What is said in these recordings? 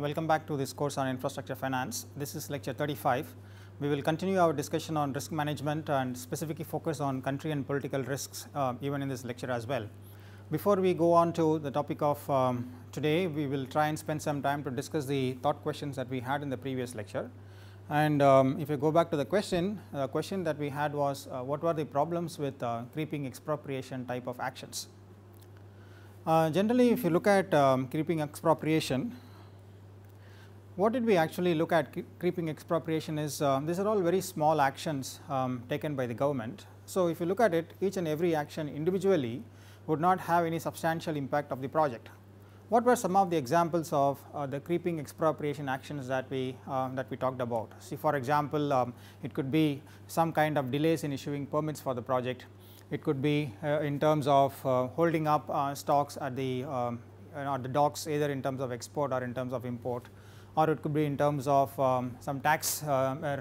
Welcome back to this course on infrastructure finance. This is lecture 35. We will continue our discussion on risk management and specifically focus on country and political risks uh, even in this lecture as well. Before we go on to the topic of um, today, we will try and spend some time to discuss the thought questions that we had in the previous lecture. And um, if you go back to the question, the question that we had was uh, what were the problems with uh, creeping expropriation type of actions. Uh, generally, if you look at um, creeping expropriation, what did we actually look at creeping expropriation is uh, these are all very small actions um, taken by the government. So, if you look at it each and every action individually would not have any substantial impact of the project. What were some of the examples of uh, the creeping expropriation actions that we uh, that we talked about? See for example, um, it could be some kind of delays in issuing permits for the project it could be uh, in terms of uh, holding up uh, stocks at the um, at the docks either in terms of export or in terms of import or it could be in terms of um, some tax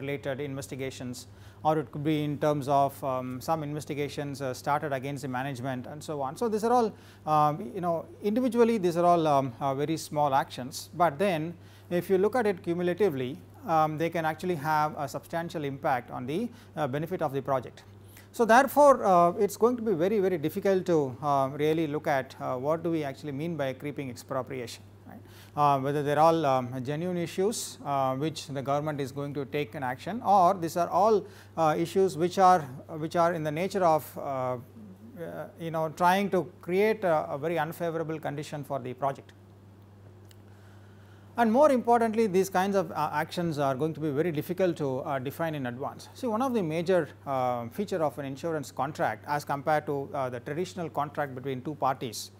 related investigations or it could be in terms of um, some investigations uh, started against the management and so on. So, these are all um, you know individually these are all um, uh, very small actions, but then if you look at it cumulatively um, they can actually have a substantial impact on the uh, benefit of the project. So, therefore, uh, it is going to be very very difficult to uh, really look at uh, what do we actually mean by creeping expropriation? Uh, whether they are all um, genuine issues uh, which the government is going to take an action or these are all uh, issues which are which are in the nature of you know trying to create a, a very unfavorable condition for the project. And more importantly, these kinds of uh, actions are going to be very difficult to uh, define in advance. See, one of the major uh, feature of an insurance contract as compared to uh, the traditional contract between two parties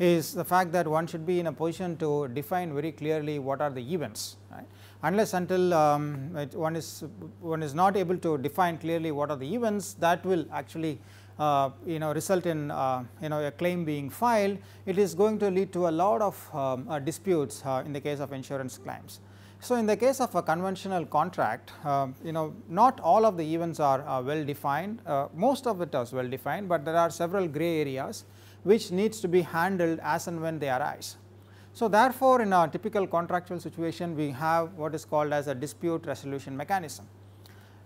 is the fact that one should be in a position to define very clearly what are the events. Right? Unless until um, one is one is not able to define clearly what are the events that will actually uh, you know result in uh, you know a claim being filed, it is going to lead to a lot of um, uh, disputes uh, in the case of insurance claims. So, in the case of a conventional contract, um, you know not all of the events are well defined, uh, most of it is well defined, but there are several gray areas which needs to be handled as and when they arise. So, therefore, in a typical contractual situation we have what is called as a dispute resolution mechanism.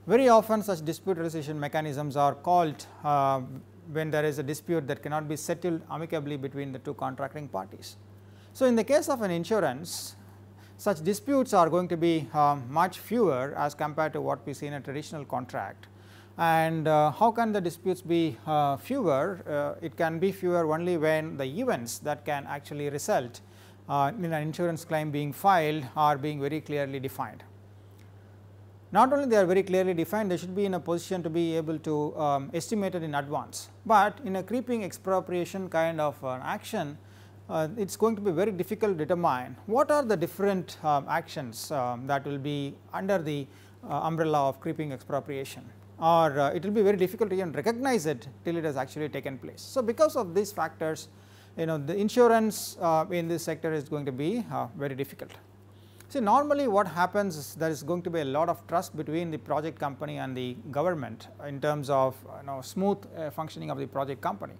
Very often such dispute resolution mechanisms are called uh, when there is a dispute that cannot be settled amicably between the two contracting parties. So, in the case of an insurance such disputes are going to be uh, much fewer as compared to what we see in a traditional contract. And uh, how can the disputes be uh, fewer? Uh, it can be fewer only when the events that can actually result uh, in an insurance claim being filed are being very clearly defined. Not only they are very clearly defined, they should be in a position to be able to um, estimate it in advance, but in a creeping expropriation kind of action, uh, it is going to be very difficult to determine what are the different um, actions um, that will be under the uh, umbrella of creeping expropriation or uh, it will be very difficult to even recognize it till it has actually taken place. So, because of these factors you know the insurance uh, in this sector is going to be uh, very difficult. See normally what happens is there is going to be a lot of trust between the project company and the government in terms of you know smooth uh, functioning of the project company.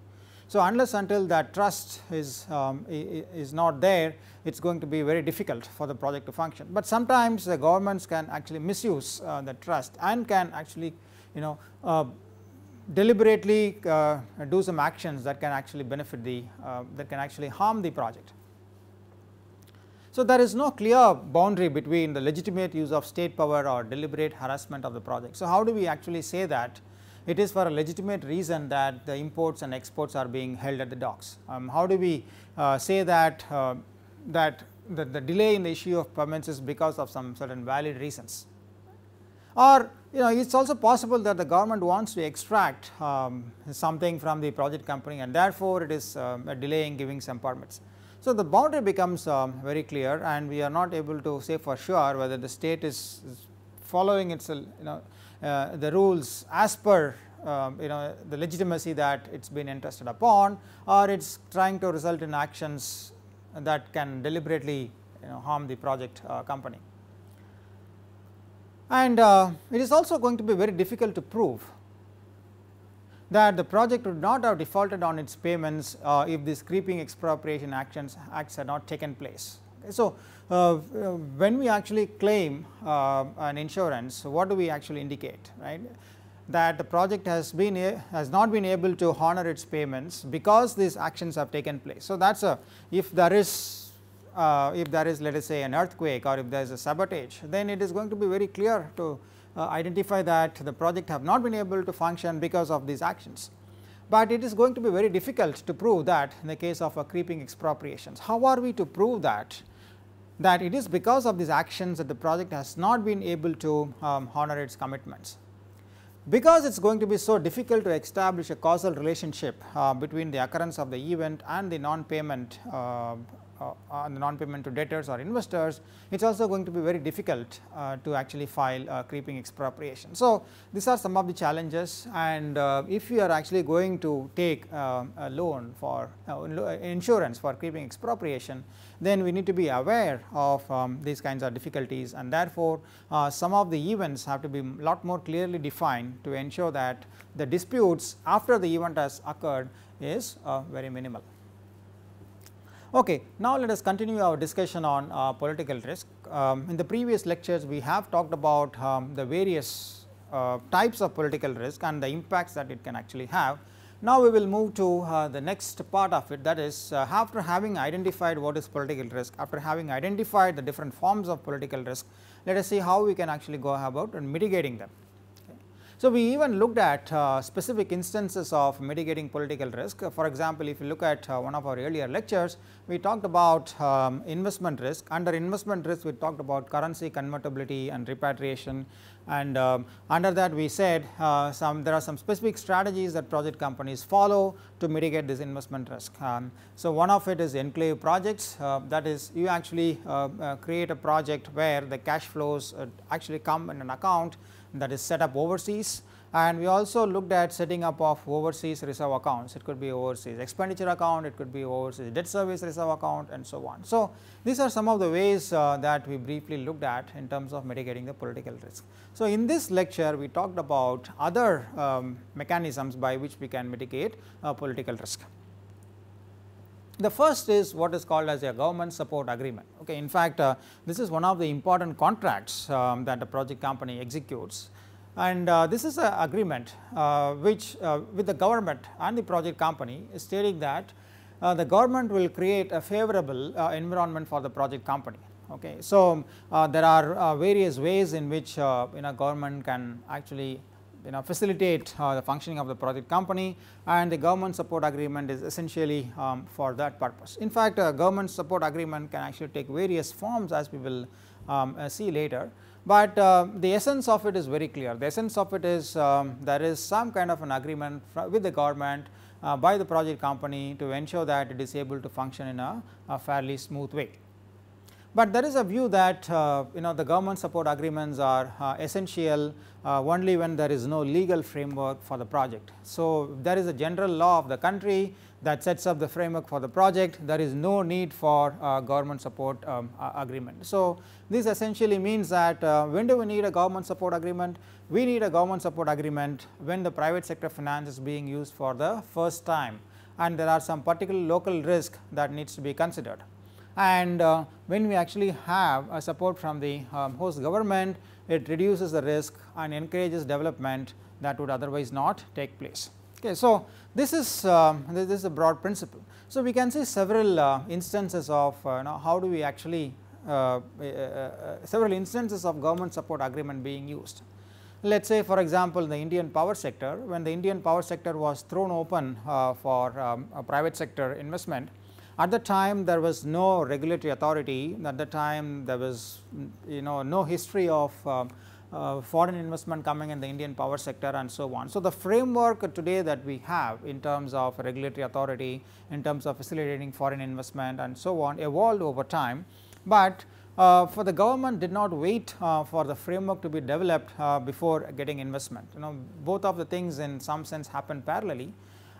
So unless until that trust is, um, is not there, it is going to be very difficult for the project to function. But sometimes the governments can actually misuse uh, the trust and can actually you know uh, deliberately uh, do some actions that can actually benefit the uh, that can actually harm the project. So, there is no clear boundary between the legitimate use of state power or deliberate harassment of the project. So, how do we actually say that it is for a legitimate reason that the imports and exports are being held at the docks? Um, how do we uh, say that uh, that the, the, delay in the issue of permits is because of some certain valid reasons? Or you know it is also possible that the government wants to extract um, something from the project company and therefore, it is uh, delaying giving some permits. So, the boundary becomes um, very clear and we are not able to say for sure whether the state is, following its you know uh, the rules as per um, you know the legitimacy that it has been entrusted upon or it is trying to result in actions that can deliberately you know harm the project uh, company. And uh, it is also going to be very difficult to prove that the project would not have defaulted on its payments uh, if these creeping expropriation actions acts had not taken place. So, uh, when we actually claim uh, an insurance, what do we actually indicate, right? That the project has been has not been able to honor its payments because these actions have taken place. So, that is a if there is uh, if there is let us say an earthquake or if there is a sabotage, then it is going to be very clear to uh, identify that the project have not been able to function because of these actions. But it is going to be very difficult to prove that in the case of a creeping expropriations. How are we to prove that that it is because of these actions that the project has not been able to um, honor its commitments. Because it is going to be so difficult to establish a causal relationship uh, between the occurrence of the event and the non-payment uh, on the non-payment to debtors or investors, it is also going to be very difficult uh, to actually file creeping expropriation. So, these are some of the challenges and uh, if you are actually going to take uh, a loan for uh, insurance for creeping expropriation, then we need to be aware of um, these kinds of difficulties and therefore, uh, some of the events have to be lot more clearly defined to ensure that the disputes after the event has occurred is very minimal. Okay, now let us continue our discussion on uh, political risk. Um, in the previous lectures, we have talked about um, the various uh, types of political risk and the impacts that it can actually have. Now, we will move to uh, the next part of it that is uh, after having identified what is political risk, after having identified the different forms of political risk, let us see how we can actually go about and mitigating them. So, we even looked at uh, specific instances of mitigating political risk. Uh, for example, if you look at uh, one of our earlier lectures, we talked about um, investment risk. Under investment risk, we talked about currency convertibility and repatriation and um, under that we said uh, some there are some specific strategies that project companies follow to mitigate this investment risk. Um, so, one of it is enclave projects uh, that is you actually uh, create a project where the cash flows actually come in an account that is set up overseas and we also looked at setting up of overseas reserve accounts. It could be overseas expenditure account, it could be overseas debt service reserve account and so on. So, these are some of the ways uh, that we briefly looked at in terms of mitigating the political risk. So, in this lecture we talked about other um, mechanisms by which we can mitigate uh, political risk. The first is what is called as a government support agreement. Okay. In fact, uh, this is one of the important contracts um, that the project company executes and uh, this is an agreement uh, which uh, with the government and the project company is stating that uh, the government will create a favorable uh, environment for the project company. Okay. So, there are various ways in which you know government can actually you know facilitate uh, the functioning of the project company and the government support agreement is essentially um, for that purpose. In fact, a government support agreement can actually take various forms as we will um, uh, see later, but uh, the essence of it is very clear. The essence of it is um, there is some kind of an agreement with the government uh, by the project company to ensure that it is able to function in a, a fairly smooth way. But there is a view that uh, you know the government support agreements are uh, essential uh, only when there is no legal framework for the project. So, there is a general law of the country that sets up the framework for the project there is no need for uh, government support um, agreement. So, this essentially means that uh, when do we need a government support agreement? We need a government support agreement when the private sector finance is being used for the first time and there are some particular local risk that needs to be considered. And uh, when we actually have a support from the um, host government, it reduces the risk and encourages development that would otherwise not take place. Okay, so, this is um, this is a broad principle. So, we can see several uh, instances of uh, you know, how do we actually uh, uh, uh, several instances of government support agreement being used. Let us say for example, the Indian power sector when the Indian power sector was thrown open for um, private sector investment at the time there was no regulatory authority, at the time there was you know no history of uh, uh, foreign investment coming in the Indian power sector and so on. So, the framework today that we have in terms of regulatory authority, in terms of facilitating foreign investment and so on evolved over time, but uh, for the government did not wait uh, for the framework to be developed uh, before getting investment. You know both of the things in some sense happen parallelly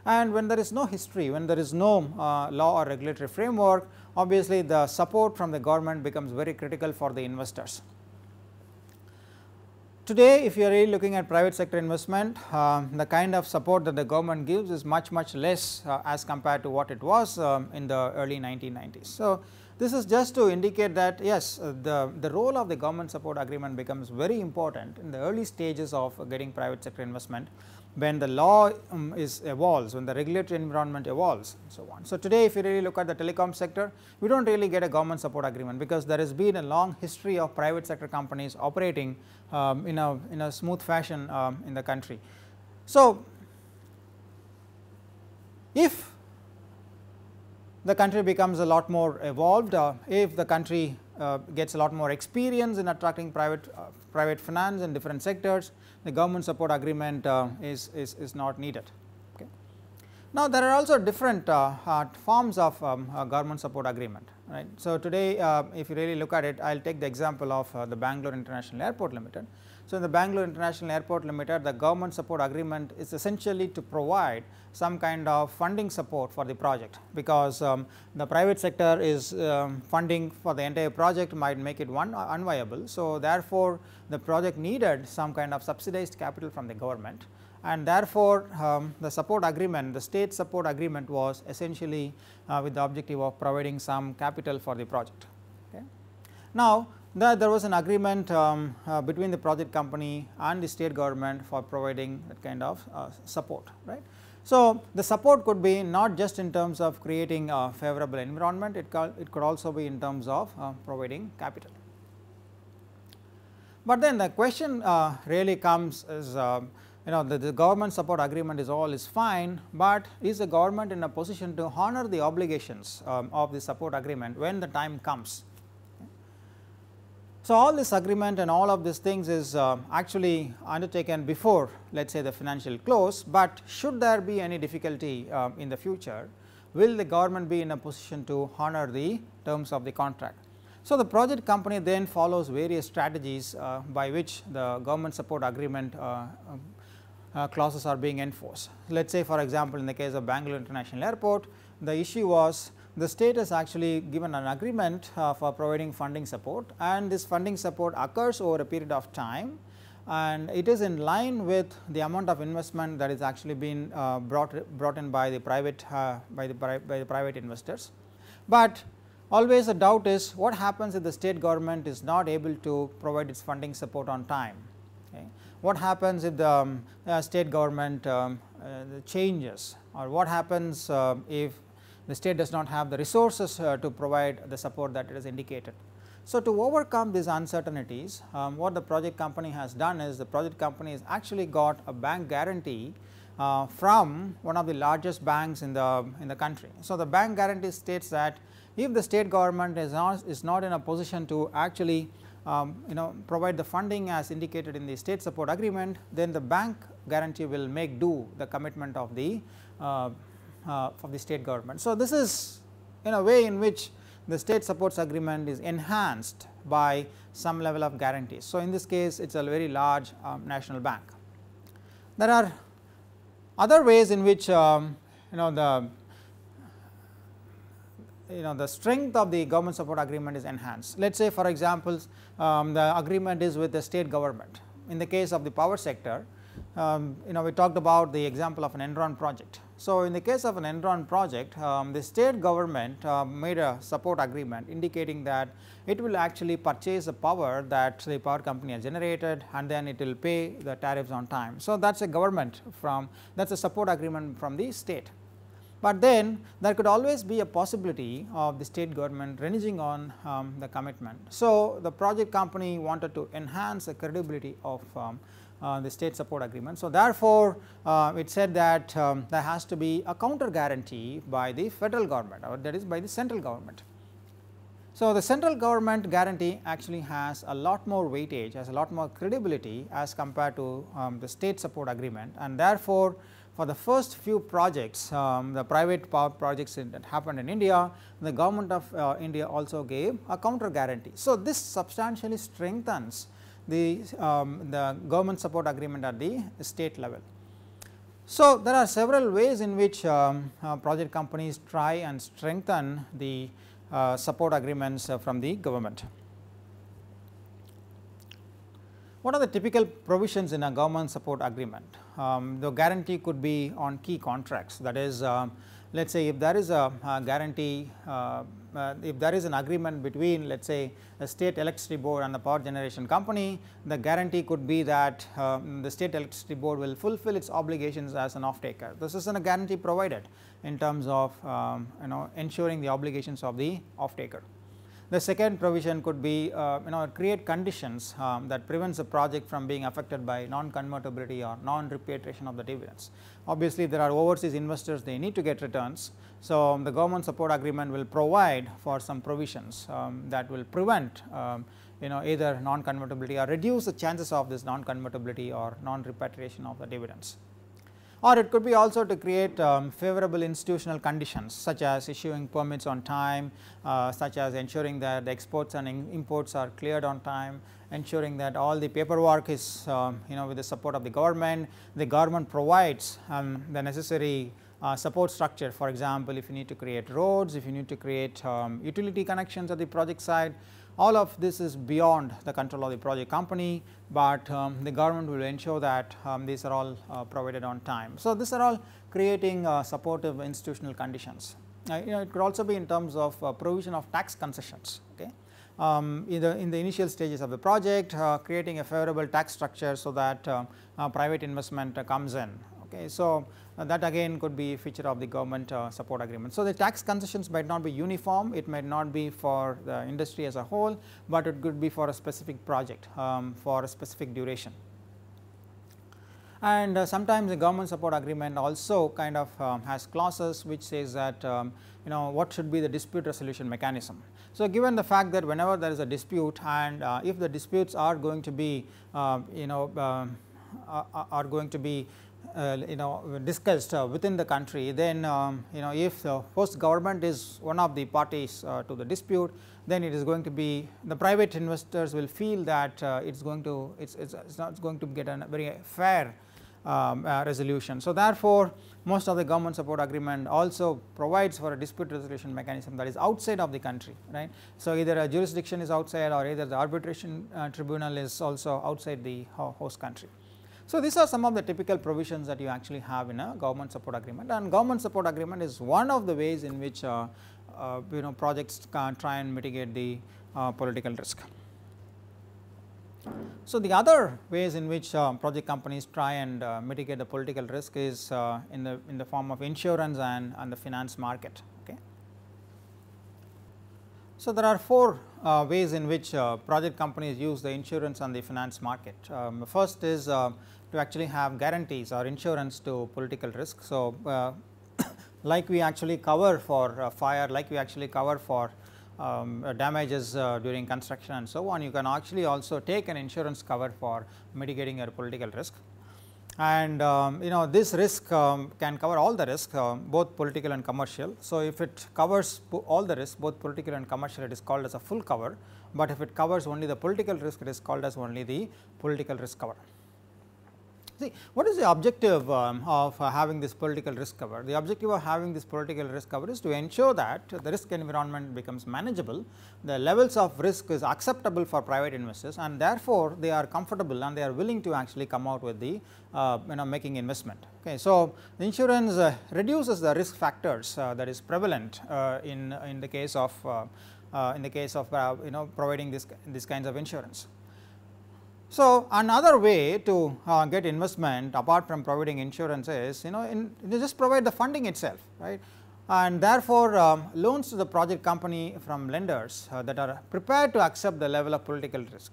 and when there is no history, when there is no uh, law or regulatory framework, obviously the support from the government becomes very critical for the investors. Today, if you are really looking at private sector investment, uh, the kind of support that the government gives is much much less uh, as compared to what it was um, in the early 1990s. So, this is just to indicate that yes, uh, the, the role of the government support agreement becomes very important in the early stages of getting private sector investment when the law um, is evolves, when the regulatory environment evolves and so on. So, today if you really look at the telecom sector, we do not really get a government support agreement because there has been a long history of private sector companies operating um, in, a, in a smooth fashion um, in the country. So, if the country becomes a lot more evolved, uh, if the country uh, gets a lot more experience in attracting private uh, private finance in different sectors, the government support agreement uh, is, is, is not needed. Okay. Now, there are also different uh, uh, forms of um, government support agreement. Right. So, today if you really look at it, I will take the example of the Bangalore International Airport Limited. So, in the Bangalore International Airport Limited the government support agreement is essentially to provide some kind of funding support for the project because um, the private sector is um, funding for the entire project might make it one uh, unviable. So, therefore, the project needed some kind of subsidized capital from the government and therefore, um, the support agreement the state support agreement was essentially uh, with the objective of providing some capital for the project. Okay. Now, that there was an agreement um, uh, between the project company and the state government for providing that kind of uh, support right. So, the support could be not just in terms of creating a favorable environment, it, it could also be in terms of uh, providing capital. But then the question uh, really comes is uh, you know the, the, government support agreement is all is fine, but is the government in a position to honor the obligations um, of the support agreement when the time comes so, all this agreement and all of these things is uh, actually undertaken before let us say the financial close, but should there be any difficulty uh, in the future, will the government be in a position to honor the terms of the contract. So, the project company then follows various strategies uh, by which the government support agreement uh, clauses are being enforced. Let us say for example, in the case of Bangalore International Airport, the issue was the state has actually given an agreement uh, for providing funding support and this funding support occurs over a period of time and it is in line with the amount of investment that is actually been uh, brought brought in by the private uh, by the by the private investors. But always the doubt is what happens if the state government is not able to provide its funding support on time. Okay. What happens if the um, uh, state government um, uh, changes or what happens uh, if the state does not have the resources to provide the support that it has indicated. So, to overcome these uncertainties um, what the project company has done is the project company has actually got a bank guarantee uh, from one of the largest banks in the in the country. So, the bank guarantee states that if the state government is not is not in a position to actually um, you know provide the funding as indicated in the state support agreement then the bank guarantee will make do the commitment of the uh, uh, of the state government. So, this is in a way in which the state supports agreement is enhanced by some level of guarantees. So, in this case it is a very large um, national bank. There are other ways in which um, you know the you know the strength of the government support agreement is enhanced. Let us say for example, um, the agreement is with the state government. In the case of the power sector, um, you know we talked about the example of an Enron project. So, in the case of an Enron project, um, the state government uh, made a support agreement indicating that it will actually purchase the power that the power company has generated and then it will pay the tariffs on time. So, that is a government from that is a support agreement from the state. But then there could always be a possibility of the state government reneging on um, the commitment. So, the project company wanted to enhance the credibility of um, uh, the state support agreement. So, therefore, uh, it said that um, there has to be a counter guarantee by the federal government or that is by the central government. So, the central government guarantee actually has a lot more weightage, has a lot more credibility as compared to um, the state support agreement and therefore, for the first few projects, um, the private power projects that happened in India, the government of uh, India also gave a counter guarantee. So, this substantially strengthens the, um, the government support agreement at the state level. So, there are several ways in which um, uh, project companies try and strengthen the uh, support agreements uh, from the government. What are the typical provisions in a government support agreement? Um, the guarantee could be on key contracts that is um, let us say if there is a, a guarantee, uh, uh, if there is an agreement between let us say a state electricity board and the power generation company, the guarantee could be that um, the state electricity board will fulfill its obligations as an off taker. This is a guarantee provided in terms of um, you know ensuring the obligations of the off taker. The second provision could be uh, you know create conditions um, that prevents a project from being affected by non-convertibility or non-repatriation of the dividends. Obviously, there are overseas investors they need to get returns. So, um, the government support agreement will provide for some provisions um, that will prevent um, you know either non-convertibility or reduce the chances of this non-convertibility or non-repatriation of the dividends or it could be also to create um, favorable institutional conditions such as issuing permits on time, uh, such as ensuring that the exports and imports are cleared on time, ensuring that all the paperwork is um, you know with the support of the government, the government provides um, the necessary uh, support structure. For example, if you need to create roads, if you need to create um, utility connections at the project site, all of this is beyond the control of the project company, but um, the government will ensure that um, these are all uh, provided on time. So, these are all creating uh, supportive institutional conditions. Uh, you know it could also be in terms of uh, provision of tax concessions. Okay. Um, in, the, in the initial stages of the project uh, creating a favorable tax structure so that uh, private investment comes in. Okay. So, uh, that again could be a feature of the government uh, support agreement. So, the tax concessions might not be uniform, it might not be for the industry as a whole, but it could be for a specific project um, for a specific duration. And uh, sometimes the government support agreement also kind of um, has clauses which says that um, you know what should be the dispute resolution mechanism. So, given the fact that whenever there is a dispute and uh, if the disputes are going to be uh, you know um, are going to be uh, you know discussed uh, within the country then um, you know if the host government is one of the parties uh, to the dispute then it is going to be the private investors will feel that uh, it's going to it's, it's, it's, not going to get a very fair um, uh, resolution. So, therefore, most of the government support agreement also provides for a dispute resolution mechanism that is outside of the country right. So, either a jurisdiction is outside or either the arbitration uh, tribunal is also outside the host country. So, these are some of the typical provisions that you actually have in a government support agreement and government support agreement is one of the ways in which uh, uh, you know projects try and mitigate the uh, political risk. So, the other ways in which uh, project companies try and uh, mitigate the political risk is uh, in the in the form of insurance and, and the finance market. So, there are four ways in which project companies use the insurance and the finance market. Um, first is to actually have guarantees or insurance to political risk. So, uh, like we actually cover for uh, fire, like we actually cover for um, uh, damages uh, during construction and so on, you can actually also take an insurance cover for mitigating your political risk. And um, you know this risk um, can cover all the risk uh, both political and commercial. So, if it covers all the risk both political and commercial it is called as a full cover, but if it covers only the political risk it is called as only the political risk cover. See, what is the objective um, of uh, having this political risk cover? The objective of having this political risk cover is to ensure that the risk environment becomes manageable, the levels of risk is acceptable for private investors and therefore, they are comfortable and they are willing to actually come out with the uh, you know making investment. Okay. So, the insurance uh, reduces the risk factors uh, that is prevalent uh, in, in the case of uh, in the case of you know providing this, this kinds of insurance. So, another way to uh, get investment apart from providing insurance is you know in, you just provide the funding itself right and therefore, um, loans to the project company from lenders uh, that are prepared to accept the level of political risk.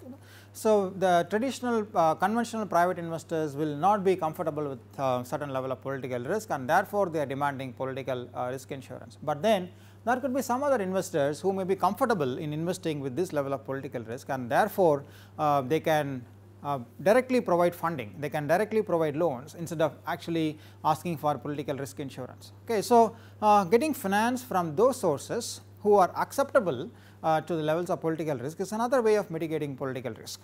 So, the traditional uh, conventional private investors will not be comfortable with uh, certain level of political risk and therefore, they are demanding political uh, risk insurance. But then there could be some other investors who may be comfortable in investing with this level of political risk and therefore, uh, they can uh, directly provide funding, they can directly provide loans instead of actually asking for political risk insurance. Okay. So, uh, getting finance from those sources who are acceptable uh, to the levels of political risk is another way of mitigating political risk.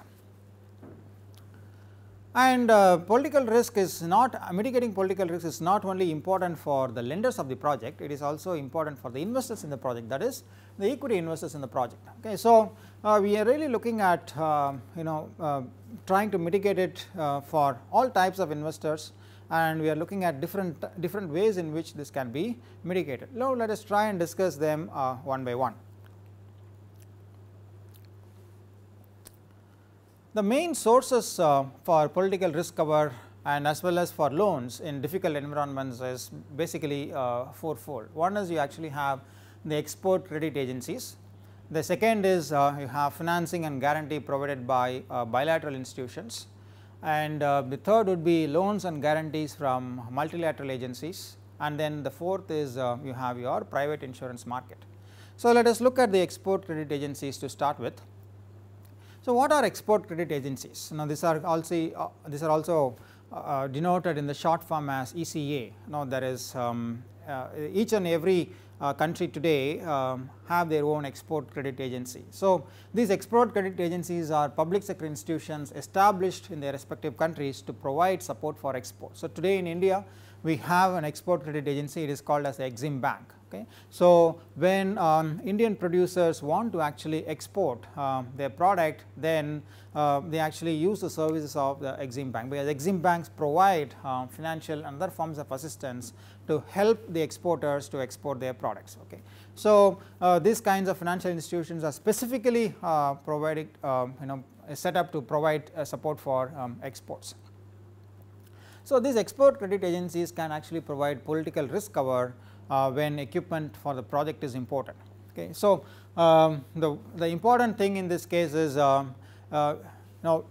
And uh, political risk is not mitigating political risk is not only important for the lenders of the project, it is also important for the investors in the project that is the equity investors in the project. Okay. So, uh, we are really looking at uh, you know uh, trying to mitigate it uh, for all types of investors and we are looking at different different ways in which this can be mitigated. Now, let us try and discuss them uh, one by one. The main sources uh, for political risk cover and as well as for loans in difficult environments is basically uh, fourfold. One is you actually have the export credit agencies. The second is uh, you have financing and guarantee provided by uh, bilateral institutions and uh, the third would be loans and guarantees from multilateral agencies and then the fourth is uh, you have your private insurance market. So, let us look at the export credit agencies to start with. So, what are export credit agencies? Now, these are also uh, these are also uh, denoted in the short form as ECA. Now, there is um, uh, each and every uh, country today um, have their own export credit agency. So, these export credit agencies are public sector institutions established in their respective countries to provide support for export. So, today in India we have an export credit agency it is called as the Exim Bank. Okay. So, when um, Indian producers want to actually export uh, their product then uh, they actually use the services of the Exim Bank because Exim Banks provide uh, financial and other forms of assistance to help the exporters to export their products. Okay. So, uh, these kinds of financial institutions are specifically uh, provided um, you know set up to provide uh, support for um, exports. So, these export credit agencies can actually provide political risk cover uh, when equipment for the project is important. Okay. So, um, the, the important thing in this case is um, uh, now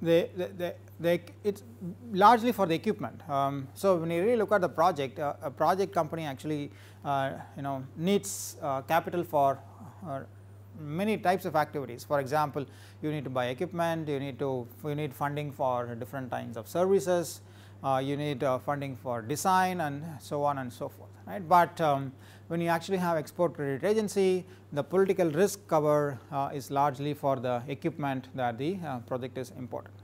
the, the, the, it's largely for the equipment. Um, so, when you really look at the project, uh, a project company actually uh, you know needs uh, capital for uh, many types of activities. For example, you need to buy equipment, you need to you need funding for different kinds of services, you need uh, funding for design and so on and so forth right. But um, when you actually have export credit agency the political risk cover uh, is largely for the equipment that the uh, project is important.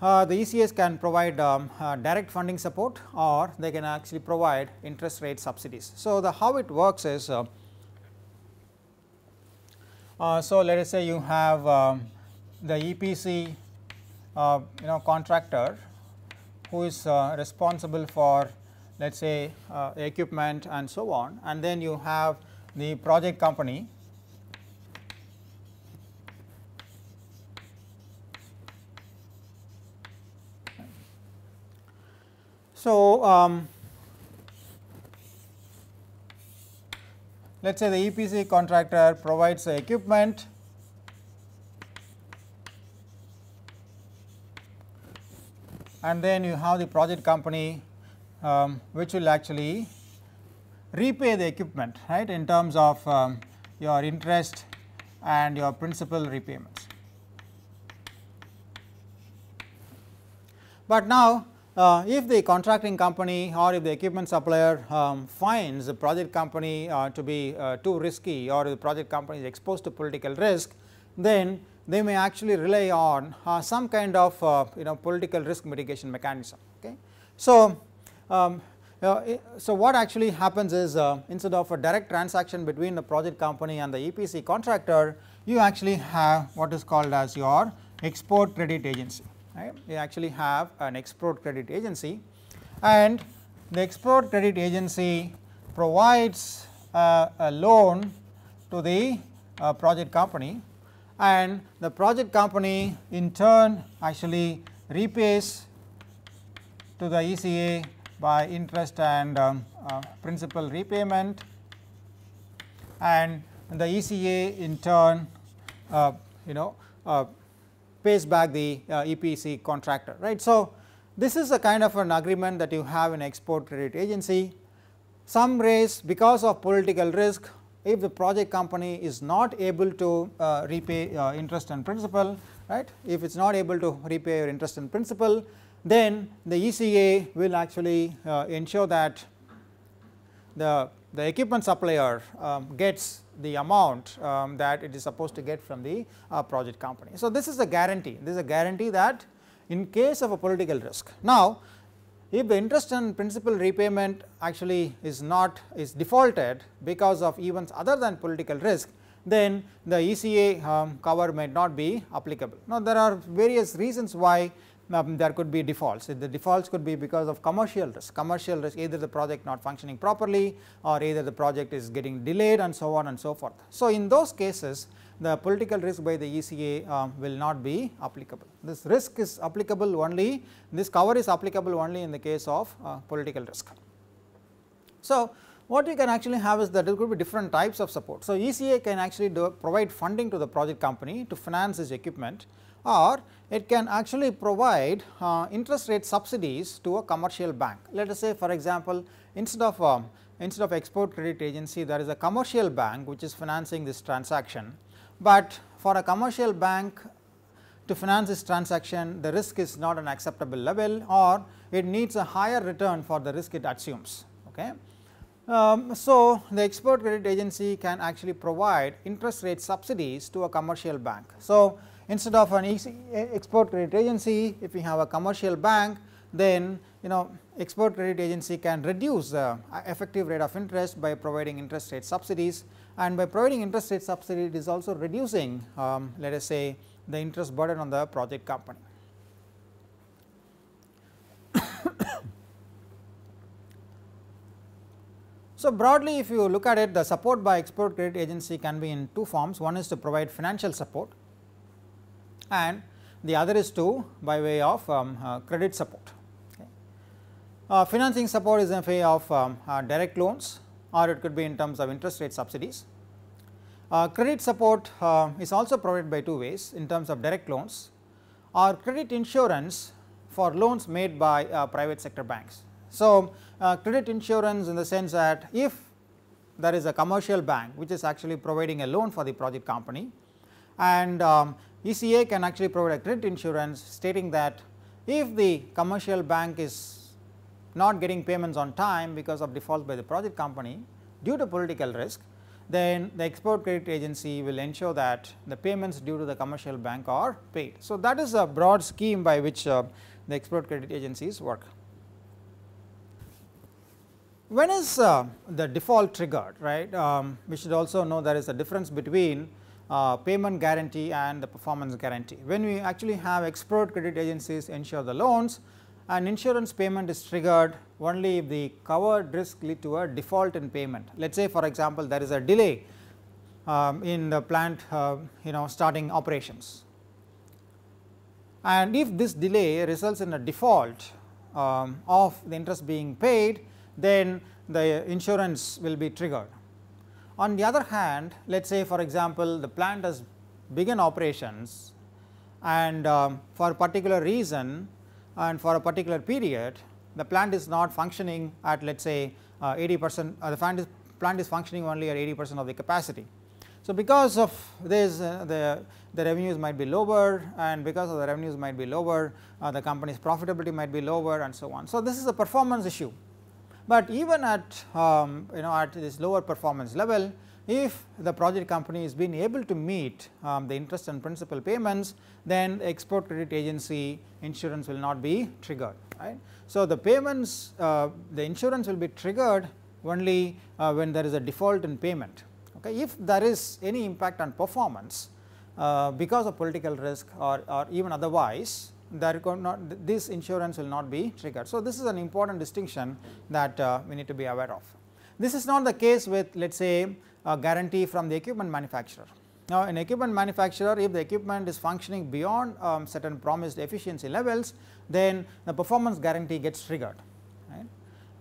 Uh, the ECAs can provide um, uh, direct funding support or they can actually provide interest rate subsidies. So, the how it works is so let us say you have um, the EPC you know contractor who is uh, responsible for let us say uh, equipment and so on. And then you have the project company. So, um, let us say the EPC contractor provides the equipment and then you have the project company um, which will actually repay the equipment right in terms of um, your interest and your principal repayments. But now, uh, if the contracting company or if the equipment supplier um, finds the project company uh, to be uh, too risky or the project company is exposed to political risk, then they may actually rely on uh, some kind of uh, you know political risk mitigation mechanism. Okay. So, um, uh, so what actually happens is uh, instead of a direct transaction between the project company and the EPC contractor, you actually have what is called as your export credit agency. Right. You actually have an export credit agency and the export credit agency provides uh, a loan to the uh, project company and the project company in turn actually repays to the ECA by interest and um, uh, principal repayment and the ECA in turn uh, you know uh, pays back the uh, EPC contractor right. So, this is a kind of an agreement that you have in export credit agency. Some raise because of political risk if the project company is not able to uh, repay uh, interest and principal right if it is not able to repay your interest and principal then the ECA will actually uh, ensure that the the equipment supplier um, gets the amount um, that it is supposed to get from the uh, project company. So, this is a guarantee this is a guarantee that in case of a political risk. Now, if the interest and principal repayment actually is not is defaulted because of events other than political risk, then the ECA um, cover may not be applicable. Now, there are various reasons why um, there could be defaults. The defaults could be because of commercial risk, commercial risk either the project not functioning properly or either the project is getting delayed and so on and so forth. So, in those cases the political risk by the ECA uh, will not be applicable. This risk is applicable only, this cover is applicable only in the case of uh, political risk. So, what you can actually have is that there could be different types of support. So, ECA can actually do, provide funding to the project company to finance its equipment or it can actually provide uh, interest rate subsidies to a commercial bank. Let us say for example, instead of um, instead of export credit agency there is a commercial bank which is financing this transaction, but for a commercial bank to finance this transaction the risk is not an acceptable level or it needs a higher return for the risk it assumes. Okay. Um, so, the export credit agency can actually provide interest rate subsidies to a commercial bank. So, instead of an export credit agency if we have a commercial bank then you know export credit agency can reduce the effective rate of interest by providing interest rate subsidies and by providing interest rate subsidy it is also reducing um, let us say the interest burden on the project company. So, broadly if you look at it the support by export credit agency can be in two forms one is to provide financial support and the other is to by way of um, uh, credit support. Okay. Uh, financing support is in way of um, uh, direct loans or it could be in terms of interest rate subsidies. Uh, credit support uh, is also provided by two ways in terms of direct loans or credit insurance for loans made by uh, private sector banks. So, uh, credit insurance in the sense that if there is a commercial bank which is actually providing a loan for the project company and um, ECA can actually provide a credit insurance stating that if the commercial bank is not getting payments on time because of default by the project company due to political risk, then the export credit agency will ensure that the payments due to the commercial bank are paid. So, that is a broad scheme by which uh, the export credit agencies work. When is uh, the default triggered right um, we should also know there is a difference between uh, payment guarantee and the performance guarantee. When we actually have export credit agencies ensure the loans an insurance payment is triggered only if the covered risk lead to a default in payment. Let us say for example, there is a delay um, in the plant uh, you know starting operations and if this delay results in a default um, of the interest being paid then the insurance will be triggered. On the other hand, let us say for example, the plant has begun operations and um, for a particular reason and for a particular period the plant is not functioning at let us say uh, 80 percent uh, the plant is, plant is functioning only at 80 percent of the capacity. So, because of this uh, the, the revenues might be lower and because of the revenues might be lower uh, the company's profitability might be lower and so on. So, this is a performance issue but even at um, you know at this lower performance level if the project company is being able to meet um, the interest and principal payments then the export credit agency insurance will not be triggered right. So, the payments uh, the insurance will be triggered only uh, when there is a default in payment okay. If there is any impact on performance uh, because of political risk or, or even otherwise that not this insurance will not be triggered. So, this is an important distinction that uh, we need to be aware of. This is not the case with let us say a guarantee from the equipment manufacturer. Now, in equipment manufacturer if the equipment is functioning beyond um, certain promised efficiency levels then the performance guarantee gets triggered.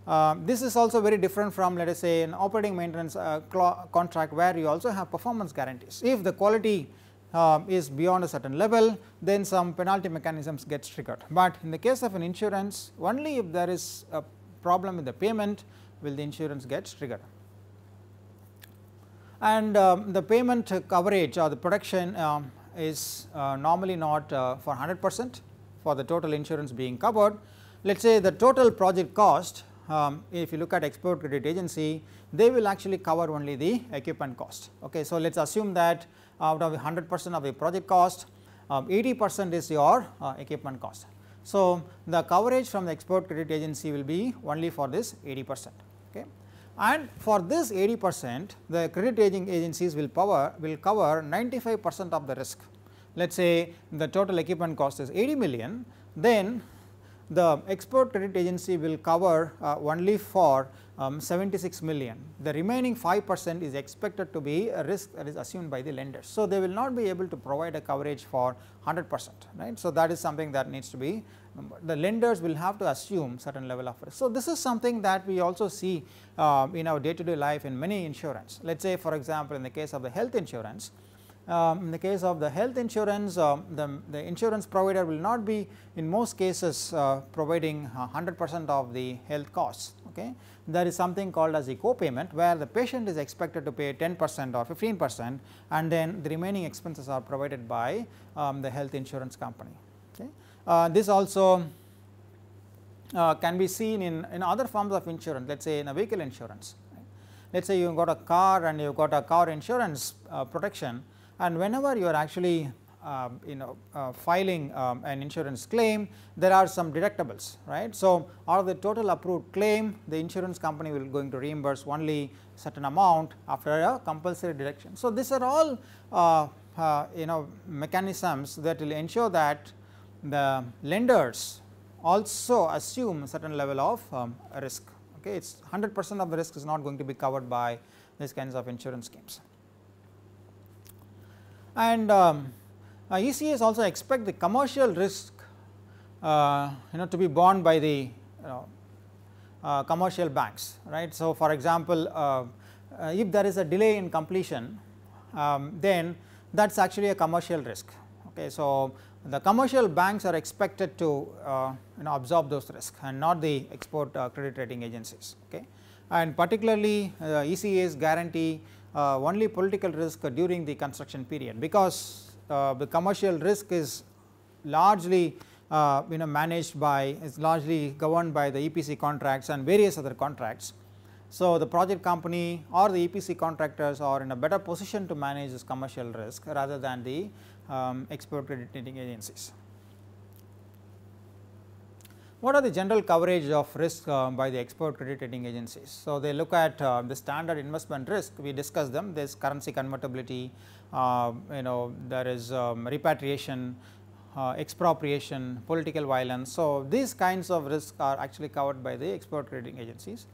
Uh, this is also very different from let us say an operating maintenance uh, contract where you also have performance guarantees. If the quality uh, is beyond a certain level then some penalty mechanisms gets triggered. But in the case of an insurance only if there is a problem with the payment will the insurance get triggered. And um, the payment coverage or the protection um, is uh, normally not uh, for 100 percent for the total insurance being covered. Let us say the total project cost um, if you look at export credit agency they will actually cover only the equipment cost. Okay. So, let us assume that out of 100 percent of the project cost um, 80 percent is your uh, equipment cost. So, the coverage from the export credit agency will be only for this 80 percent. And for this 80 percent the credit rating agencies will power will cover 95 percent of the risk. Let us say the total equipment cost is 80 million then the export credit agency will cover uh, only for um, 76 million. The remaining 5 percent is expected to be a risk that is assumed by the lenders. So, they will not be able to provide a coverage for 100 percent right. So, that is something that needs to be the lenders will have to assume certain level of risk. So, this is something that we also see uh, in our day to day life in many insurance. Let us say for example, in the case of the health insurance, um, in the case of the health insurance, uh, the, the insurance provider will not be in most cases uh, providing 100 percent of the health costs. Okay. There is something called as the co-payment where the patient is expected to pay 10 percent or 15 percent and then the remaining expenses are provided by um, the health insurance company. Uh, this also uh, can be seen in, in other forms of insurance let us say in a vehicle insurance. Let us say you have got a car and you have got a car insurance uh, protection and whenever you are actually um, you know uh, filing um, an insurance claim there are some deductibles right. So, out of the total approved claim the insurance company will going to reimburse only certain amount after a compulsory deduction. So, these are all uh, uh, you know mechanisms that will ensure that the lenders also assume a certain level of um, risk okay it is 100 percent of the risk is not going to be covered by these kinds of insurance schemes and um, uh, ECAs also expect the commercial risk uh, you know to be borne by the you know, uh, commercial banks right. So, for example, uh, uh, if there is a delay in completion um, then that is actually a commercial risk. Okay. So, the commercial banks are expected to uh, you know absorb those risks and not the export credit rating agencies. Okay. And particularly ECAs guarantee uh, only political risk during the construction period because uh, the commercial risk is largely uh, you know managed by is largely governed by the EPC contracts and various other contracts. So, the project company or the EPC contractors are in a better position to manage this commercial risk rather than the um, export credit rating agencies. What are the general coverage of risk uh, by the export credit rating agencies? So, they look at uh, the standard investment risk we discussed them there is currency convertibility, uh, you know there is um, repatriation, uh, expropriation, political violence. So, these kinds of risks are actually covered by the export rating agencies.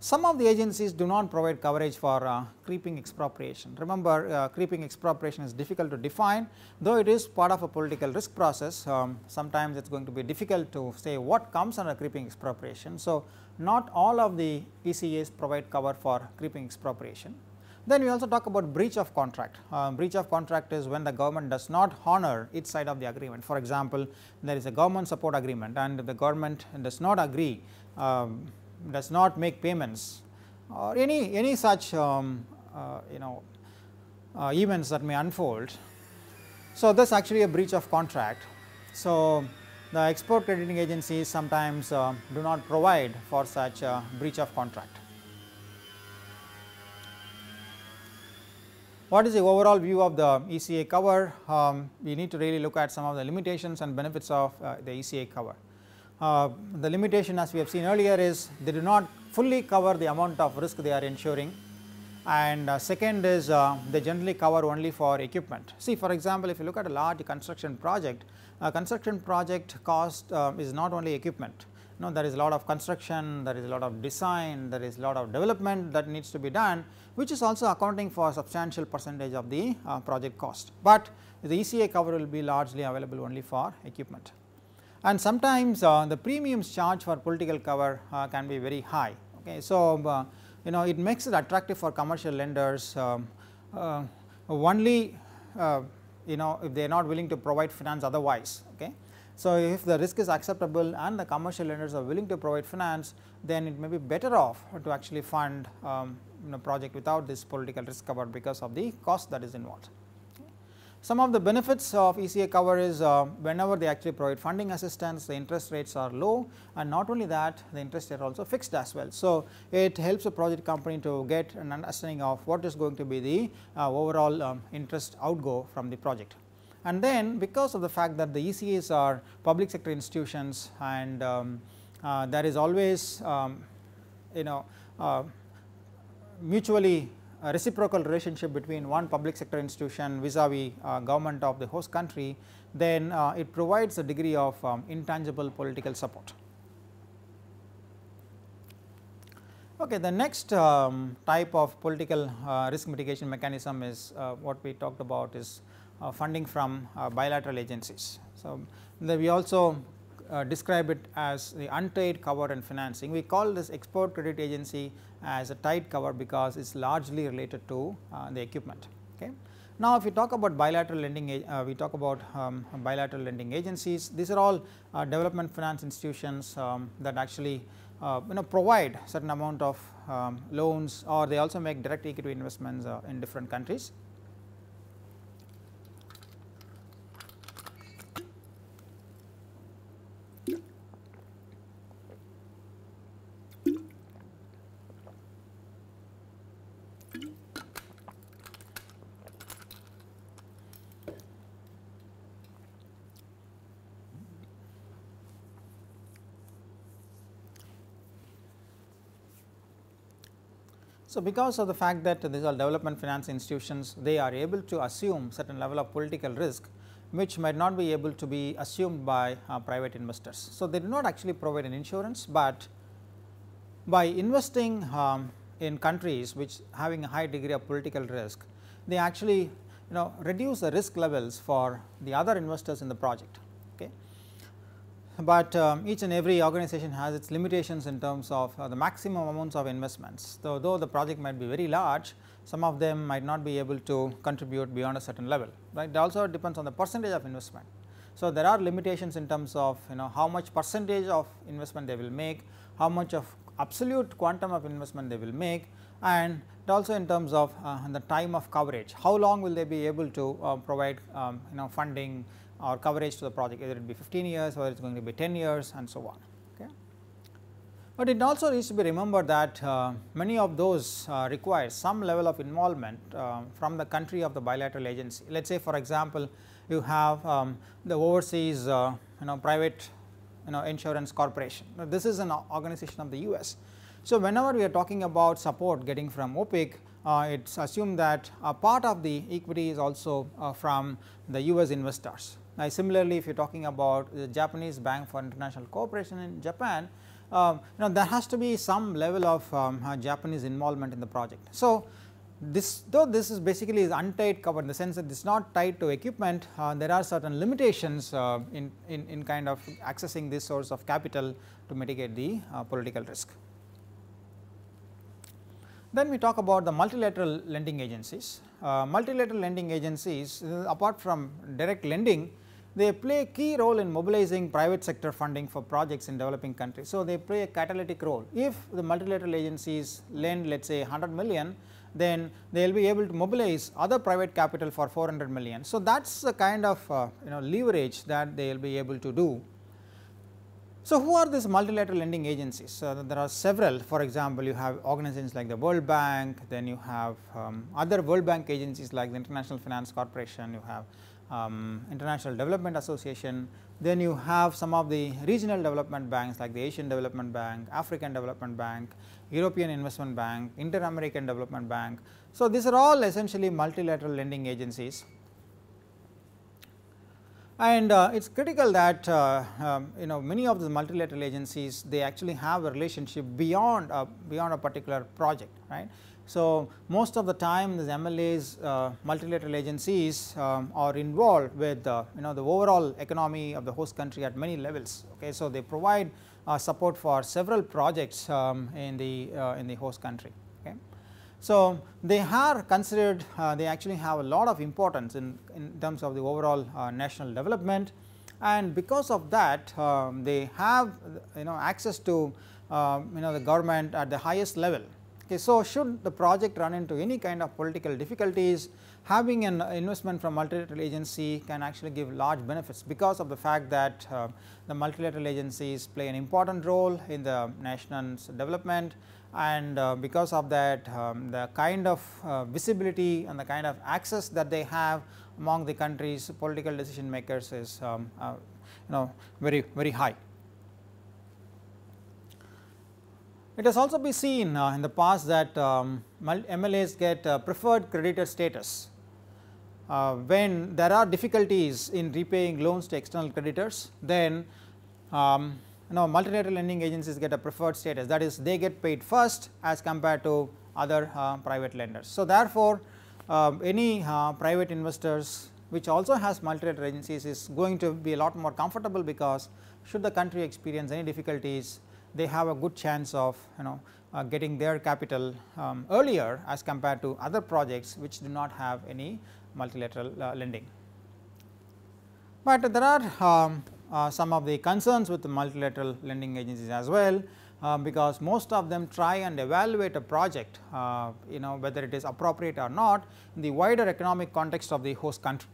Some of the agencies do not provide coverage for uh, creeping expropriation. Remember uh, creeping expropriation is difficult to define though it is part of a political risk process um, sometimes it is going to be difficult to say what comes under creeping expropriation. So, not all of the ECAs provide cover for creeping expropriation. Then we also talk about breach of contract. Uh, breach of contract is when the government does not honor its side of the agreement. For example, there is a government support agreement and the government does not agree um, does not make payments or any, any such um, uh, you know uh, events that may unfold. So, this is actually a breach of contract. So, the export crediting agencies sometimes uh, do not provide for such a breach of contract. What is the overall view of the ECA cover? Um, we need to really look at some of the limitations and benefits of uh, the ECA cover. Uh, the limitation as we have seen earlier is they do not fully cover the amount of risk they are insuring. And uh, second is uh, they generally cover only for equipment. See for example, if you look at a large construction project, a construction project cost uh, is not only equipment, no, there is a lot of construction, there is a lot of design, there is a lot of development that needs to be done which is also accounting for a substantial percentage of the uh, project cost, but the ECA cover will be largely available only for equipment and sometimes uh, the premiums charged for political cover uh, can be very high. Okay. So, uh, you know it makes it attractive for commercial lenders um, only you know if they are not willing to provide finance otherwise. Okay. So, if the risk is acceptable and the commercial lenders are willing to provide finance then it may be better off to actually fund um, you know project without this political risk cover because of the cost that is involved. Some of the benefits of ECA cover is uh, whenever they actually provide funding assistance the interest rates are low and not only that the interest rate also fixed as well. So, it helps a project company to get an understanding of what is going to be the uh, overall um, interest outgo from the project. And then because of the fact that the ECAs are public sector institutions and um, uh, there is always um, you know uh, mutually a reciprocal relationship between one public sector institution vis-a-vis -vis, government of the host country, then it provides a degree of um, intangible political support. Okay, the next um, type of political uh, risk mitigation mechanism is uh, what we talked about is uh, funding from uh, bilateral agencies. So, we also uh, describe it as the untied cover and financing. We call this export credit agency as a tied cover because it is largely related to uh, the equipment. Okay. Now, if we talk about bilateral lending, we talk about um, bilateral lending agencies. These are all development finance institutions um, that actually uh, you know provide certain amount of um, loans or they also make direct equity investments uh, in different countries. So, because of the fact that these are development finance institutions, they are able to assume certain level of political risk which might not be able to be assumed by uh, private investors. So, they do not actually provide an insurance, but by investing um, in countries which having a high degree of political risk, they actually you know reduce the risk levels for the other investors in the project but um, each and every organization has its limitations in terms of uh, the maximum amounts of investments. So, though the project might be very large, some of them might not be able to contribute beyond a certain level, right. It also depends on the percentage of investment. So, there are limitations in terms of you know how much percentage of investment they will make, how much of absolute quantum of investment they will make and also in terms of uh, the time of coverage, how long will they be able to uh, provide um, you know funding or coverage to the project either it be 15 years or it is going to be 10 years and so on. Okay. But it also needs to be remembered that uh, many of those uh, require some level of involvement uh, from the country of the bilateral agency. Let us say for example, you have um, the overseas uh, you know private you know insurance corporation. Now, this is an organization of the US. So, whenever we are talking about support getting from OPIC, uh, it is assumed that a part of the equity is also uh, from the US investors. Now, similarly, if you are talking about the Japanese Bank for International Cooperation in Japan, um, you know there has to be some level of um, uh, Japanese involvement in the project. So, this though this is basically is untied cover in the sense that it is not tied to equipment, uh, there are certain limitations uh, in, in, in kind of accessing this source of capital to mitigate the uh, political risk. Then we talk about the multilateral lending agencies. Uh, multilateral lending agencies uh, apart from direct lending they play a key role in mobilizing private sector funding for projects in developing countries. So, they play a catalytic role. If the multilateral agencies lend let us say 100 million, then they will be able to mobilize other private capital for 400 million. So, that is the kind of uh, you know leverage that they will be able to do. So, who are these multilateral lending agencies? So, there are several for example, you have organizations like the World Bank, then you have um, other World Bank agencies like the International Finance Corporation, you have um, International Development Association, then you have some of the regional development banks like the Asian Development Bank, African Development Bank, European Investment Bank, Inter-American Development Bank. So, these are all essentially multilateral lending agencies and uh, it is critical that uh, um, you know many of the multilateral agencies they actually have a relationship beyond uh, beyond a particular project right. So, most of the time these MLAs uh, multilateral agencies um, are involved with uh, you know the overall economy of the host country at many levels. Okay. So, they provide uh, support for several projects um, in the uh, in the host country. Okay. So, they are considered uh, they actually have a lot of importance in, in terms of the overall uh, national development and because of that um, they have you know access to um, you know the government at the highest level Okay, so, should the project run into any kind of political difficulties, having an investment from multilateral agency can actually give large benefits because of the fact that uh, the multilateral agencies play an important role in the nation's development and uh, because of that um, the kind of uh, visibility and the kind of access that they have among the country's political decision makers is um, uh, you know very very high. It has also been seen uh, in the past that um, MLAs get uh, preferred creditor status uh, when there are difficulties in repaying loans to external creditors then um, you know multilateral lending agencies get a preferred status that is they get paid first as compared to other uh, private lenders. So, therefore, uh, any private investors which also has multilateral agencies is going to be a lot more comfortable because should the country experience any difficulties they have a good chance of you know uh, getting their capital um, earlier as compared to other projects which do not have any multilateral uh, lending. But there are um, uh, some of the concerns with the multilateral lending agencies as well, uh, because most of them try and evaluate a project uh, you know whether it is appropriate or not in the wider economic context of the host country.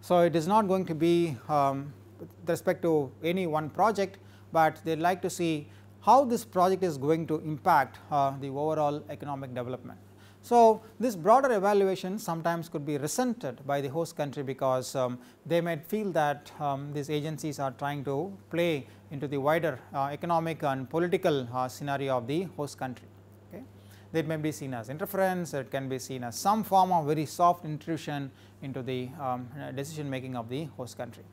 So, it is not going to be um, with respect to any one project, but they like to see how this project is going to impact uh, the overall economic development. So, this broader evaluation sometimes could be resented by the host country because um, they might feel that um, these agencies are trying to play into the wider uh, economic and political uh, scenario of the host country. Okay. It may be seen as interference, it can be seen as some form of very soft intrusion into the um, decision making of the host country.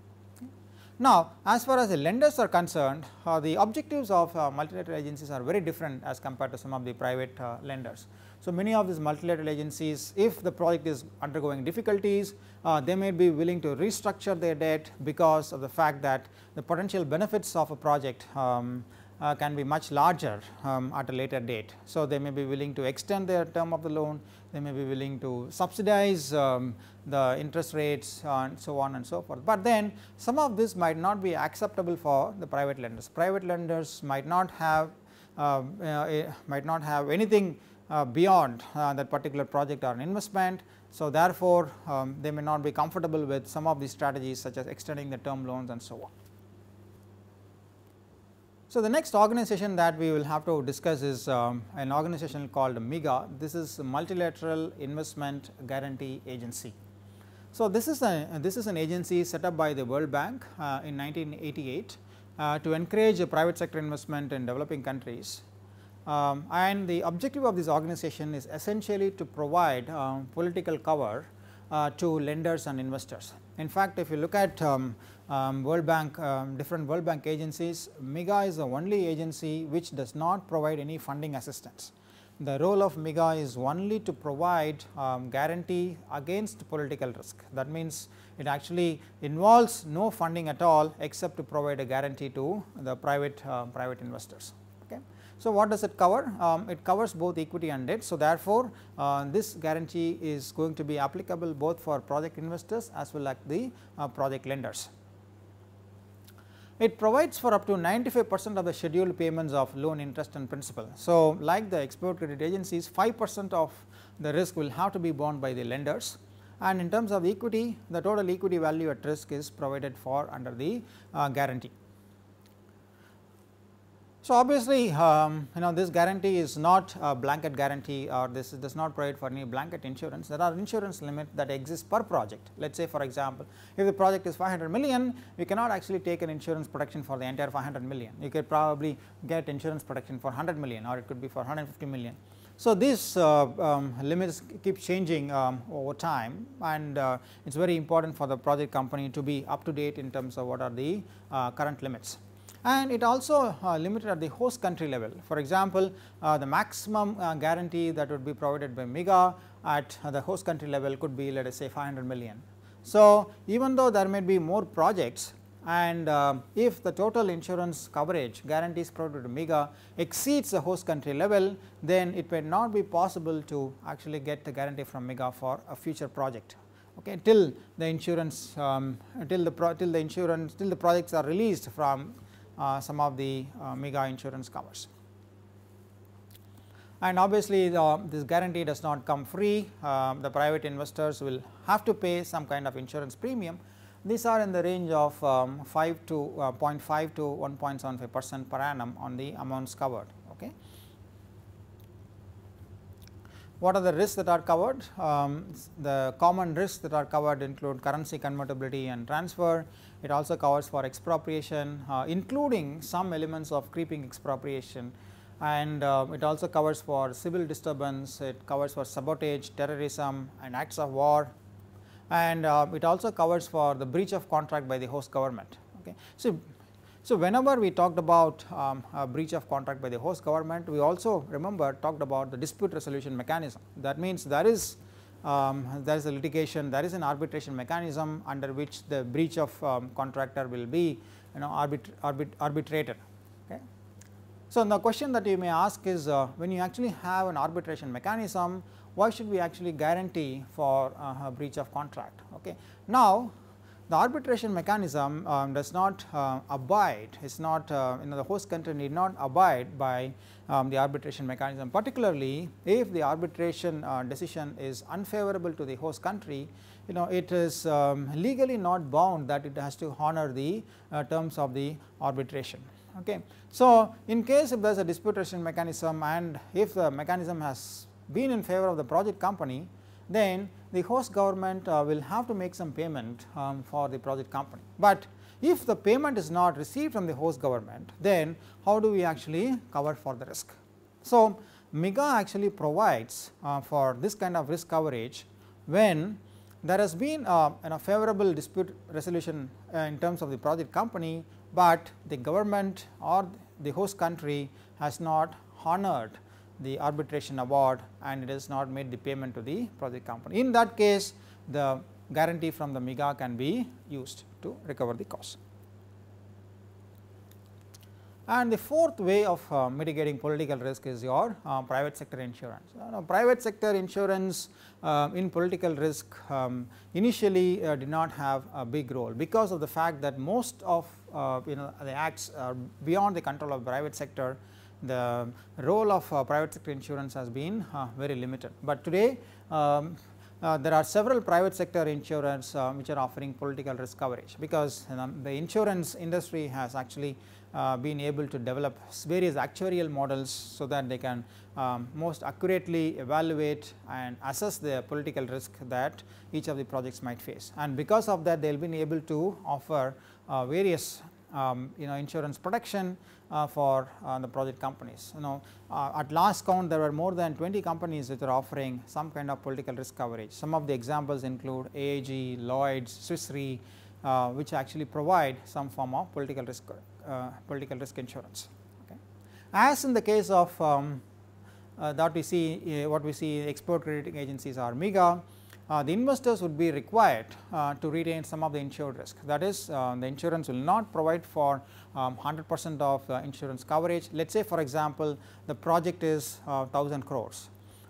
Now, as far as the lenders are concerned, uh, the objectives of uh, multilateral agencies are very different as compared to some of the private uh, lenders. So, many of these multilateral agencies if the project is undergoing difficulties uh, they may be willing to restructure their debt because of the fact that the potential benefits of a project um, uh, can be much larger um, at a later date. So, they may be willing to extend their term of the loan, they may be willing to subsidize um, the interest rates and so on and so forth. But then some of this might not be acceptable for the private lenders. Private lenders might not have uh, uh, might not have anything uh, beyond uh, that particular project or an investment. So, therefore, um, they may not be comfortable with some of these strategies such as extending the term loans and so on. So, the next organization that we will have to discuss is um, an organization called MIGA. This is Multilateral Investment Guarantee Agency. So, this is a this is an agency set up by the World Bank uh, in 1988 uh, to encourage private sector investment in developing countries um, and the objective of this organization is essentially to provide um, political cover uh, to lenders and investors. In fact, if you look at um, um World Bank, um, different World Bank agencies, MIGA is the only agency which does not provide any funding assistance. The role of MIGA is only to provide um, guarantee against political risk. That means, it actually involves no funding at all except to provide a guarantee to the private uh, private investors. So, what does it cover? Um, it covers both equity and debt. So, therefore, uh, this guarantee is going to be applicable both for project investors as well as the uh, project lenders. It provides for up to 95 percent of the scheduled payments of loan interest and principal. So, like the export credit agencies 5 percent of the risk will have to be borne by the lenders and in terms of equity the total equity value at risk is provided for under the uh, guarantee. So, obviously, um, you know this guarantee is not a blanket guarantee or this does not provide for any blanket insurance. There are insurance limits that exist per project. Let us say for example, if the project is 500 million, we cannot actually take an insurance protection for the entire 500 million. You could probably get insurance protection for 100 million or it could be for 150 million. So, these uh, um, limits keep changing um, over time and uh, it is very important for the project company to be up to date in terms of what are the uh, current limits and it also uh, limited at the host country level. For example, uh, the maximum uh, guarantee that would be provided by MIGA at the host country level could be let us say 500 million. So, even though there may be more projects and uh, if the total insurance coverage guarantees provided to MIGA exceeds the host country level, then it may not be possible to actually get the guarantee from MIGA for a future project okay till the insurance um, till the pro, till the insurance till the projects are released from some of the uh, MIGA insurance covers. And obviously, the, this guarantee does not come free, um, the private investors will have to pay some kind of insurance premium. These are in the range of um, 5 to uh, 0.5 to 1.75 percent per annum on the amounts covered. Okay. What are the risks that are covered? Um, the common risks that are covered include currency convertibility and transfer, it also covers for expropriation uh, including some elements of creeping expropriation and uh, it also covers for civil disturbance, it covers for sabotage, terrorism and acts of war and uh, it also covers for the breach of contract by the host government. Okay. So, so whenever we talked about um, a breach of contract by the host government, we also remember talked about the dispute resolution mechanism. That means there is um, there is a litigation, there is an arbitration mechanism under which the breach of um, contractor will be you know arbit, arbit, arbitrated. Okay. So, the question that you may ask is uh, when you actually have an arbitration mechanism, why should we actually guarantee for uh, a breach of contract. Okay. Now, the arbitration mechanism um, does not uh, abide, it is not uh, you know the host country need not abide by um, the arbitration mechanism particularly if the arbitration uh, decision is unfavorable to the host country you know it is um, legally not bound that it has to honor the uh, terms of the arbitration. Okay. So, in case if there is a dispute resolution mechanism and if the mechanism has been in favor of the project company, then the host government uh, will have to make some payment um, for the project company. But if the payment is not received from the host government, then how do we actually cover for the risk? So, MIGA actually provides uh, for this kind of risk coverage when there has been uh, a favorable dispute resolution uh, in terms of the project company, but the government or the host country has not honored the arbitration award and it has not made the payment to the project company. In that case, the guarantee from the MIGA can be used to recover the cost. And the fourth way of uh, mitigating political risk is your uh, private sector insurance. Uh, private sector insurance uh, in political risk um, initially uh, did not have a big role because of the fact that most of uh, you know the acts are beyond the control of private sector the role of uh, private sector insurance has been uh, very limited. But today um, uh, there are several private sector insurance uh, which are offering political risk coverage because the insurance industry has actually uh, been able to develop various actuarial models so that they can um, most accurately evaluate and assess the political risk that each of the projects might face. And because of that they will be able to offer uh, various um, you know insurance protection for uh, the project companies. You know uh, at last count there were more than 20 companies which are offering some kind of political risk coverage. Some of the examples include AIG, Lloyds, Swiss Re uh, which actually provide some form of political risk uh, political risk insurance. Okay. As in the case of um, uh, that we see what we see export crediting agencies are MIGA uh, the investors would be required uh, to retain some of the insured risk. That is uh, the insurance will not provide for 100 um, percent of insurance coverage. Let us say for example, the project is 1000 crores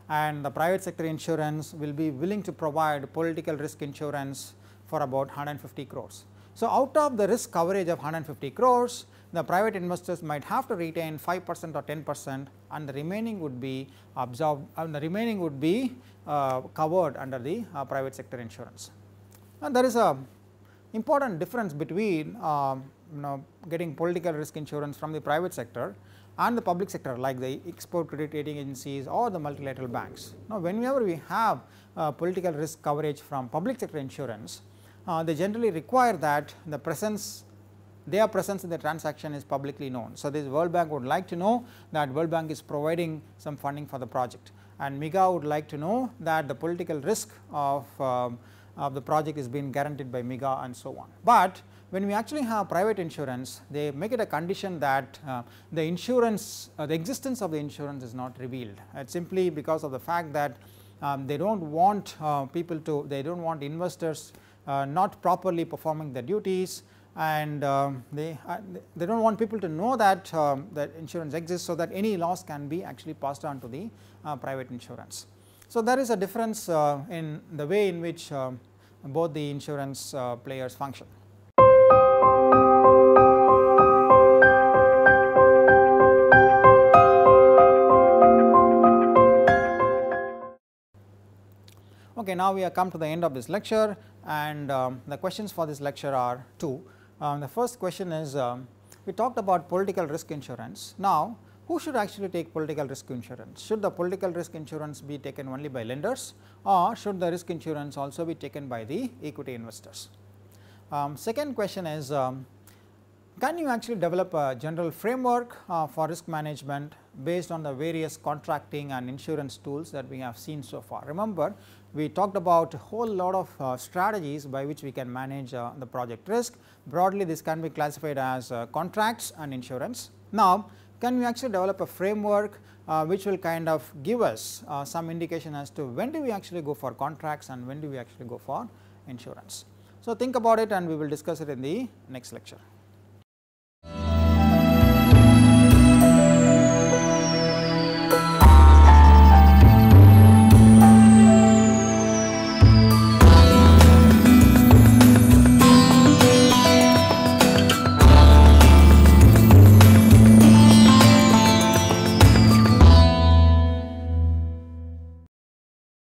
and the private sector insurance will be willing to provide political risk insurance for about 150 crores. So, out of the risk coverage of 150 crores, the private investors might have to retain 5 percent or 10 percent and the remaining would be absorbed and the remaining would be uh, covered under the uh, private sector insurance. And there is a important difference between uh, you know getting political risk insurance from the private sector and the public sector like the export credit rating agencies or the multilateral banks. Now, whenever we have uh, political risk coverage from public sector insurance, uh, they generally require that the presence their presence in the transaction is publicly known. So, this World Bank would like to know that World Bank is providing some funding for the project and MIGA would like to know that the political risk of, um, of the project is being guaranteed by MIGA and so on. But when we actually have private insurance, they make it a condition that uh, the insurance, uh, the existence of the insurance is not revealed. It's simply because of the fact that um, they do not want uh, people to, they do not want investors uh, not properly performing their duties and um, they, uh, they do not want people to know that, um, that insurance exists so that any loss can be actually passed on to the uh, private insurance. So, there is a difference uh, in the way in which um, both the insurance uh, players function. Okay, now we have come to the end of this lecture and um, the questions for this lecture are two. Um, the first question is um, we talked about political risk insurance. Now, who should actually take political risk insurance? Should the political risk insurance be taken only by lenders or should the risk insurance also be taken by the equity investors? Um, second question is um, can you actually develop a general framework uh, for risk management based on the various contracting and insurance tools that we have seen so far. Remember we talked about a whole lot of uh, strategies by which we can manage uh, the project risk. Broadly this can be classified as uh, contracts and insurance. Now can we actually develop a framework uh, which will kind of give us uh, some indication as to when do we actually go for contracts and when do we actually go for insurance. So think about it and we will discuss it in the next lecture.